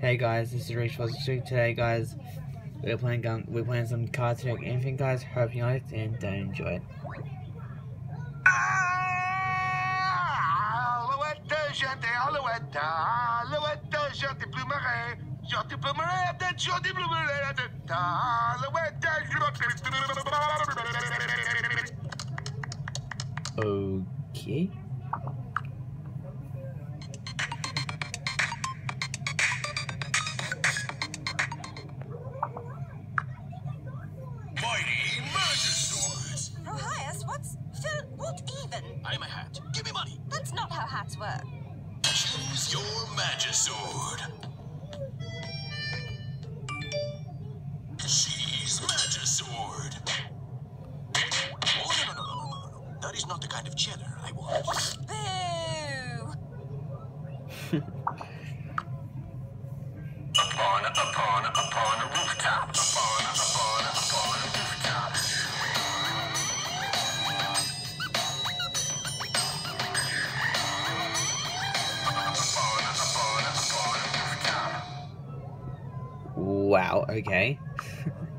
Hey guys, this is Rich Street. Today, guys, we're playing um, we're playing some Cartoon Network Anything, guys. Hope you like it and don't enjoy it. Alouette, gente, alouette, alouette, gente plumerait, gente plumerait, gente plumerait, alouette, Okay. Even? I'm a hat. Give me money. That's not how hats work. Choose your Magisword. She's Magisword. Oh, no, no, no, no, no, no, no. That is not the kind of cheddar I want. Boo! Upon, upon, upon a rooftop. Upon, Wow. Okay.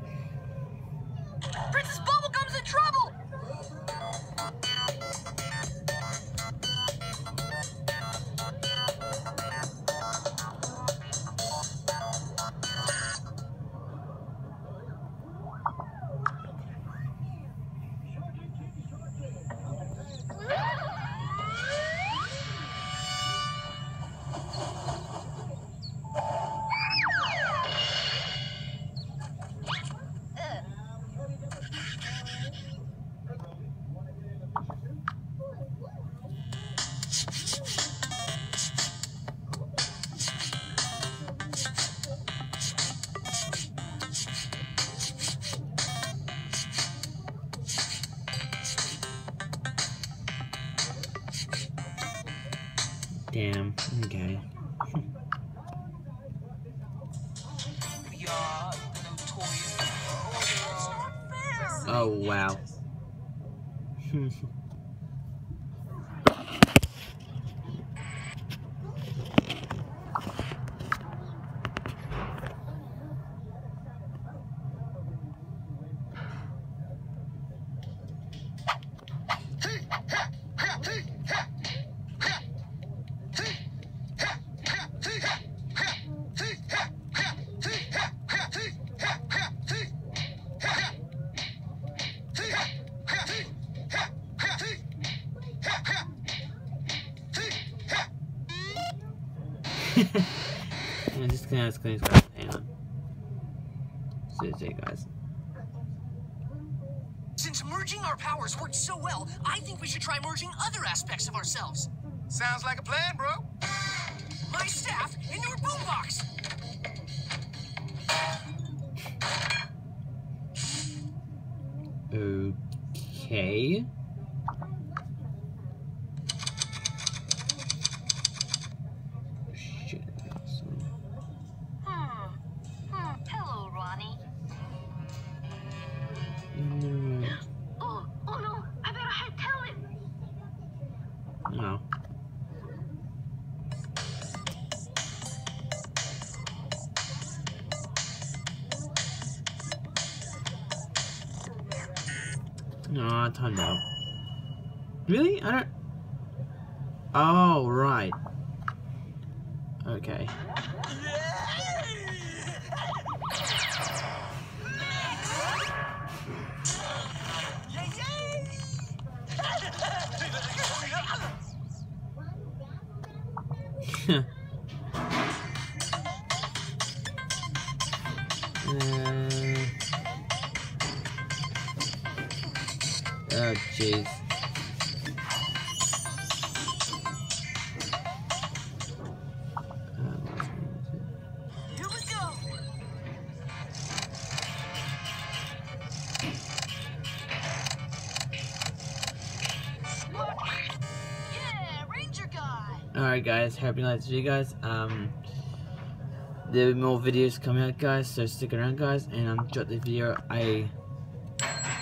Damn. Okay. We are the notorious Oh wow. I'm just gonna just gonna hang on. Seriously, guys. Since merging our powers worked so well, I think we should try merging other aspects of ourselves. Sounds like a plan, bro. My staff and your boombox. Okay. No, I timed out. Really? I don't. Oh, right. Okay. Uh, oh, jeez. Alright guys, hope you liked this video guys. Um there'll be more videos coming out guys, so stick around guys and um drop the video a